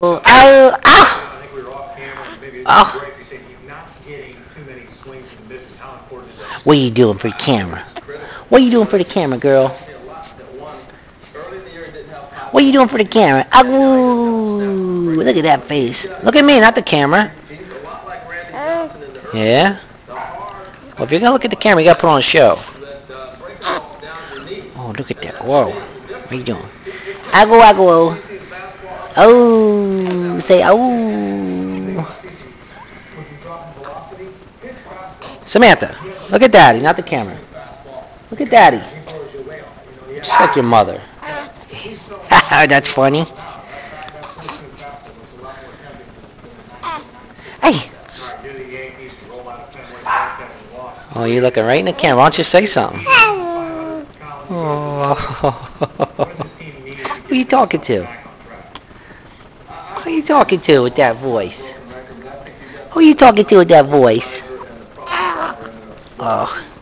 Oh! I think we were off camera, maybe it's Oh. a you said you're not getting too many swings and misses, how important is that? What are you doing for the camera? What are you doing for the camera, girl? What are you doing for the camera? Ooh, look at that face. Look at me, not the camera. Yeah? Well, if you're gonna look at the camera, you gotta put on a show. Uh, oh, look at that. Whoa. What are you doing? Aggo, aggo. Oh, say oh. Samantha, look at daddy, not the camera. Look at daddy. Just like your mother. That's funny. Hey. Alright, do the Yankees can roll out a Fenway Park having lost. Oh, you're looking right in the camera. Why don't you say something? Oh. what does this team need to Who you talking to? Who you talking to with that voice? Who are you talking to with that voice? Ah. Oh.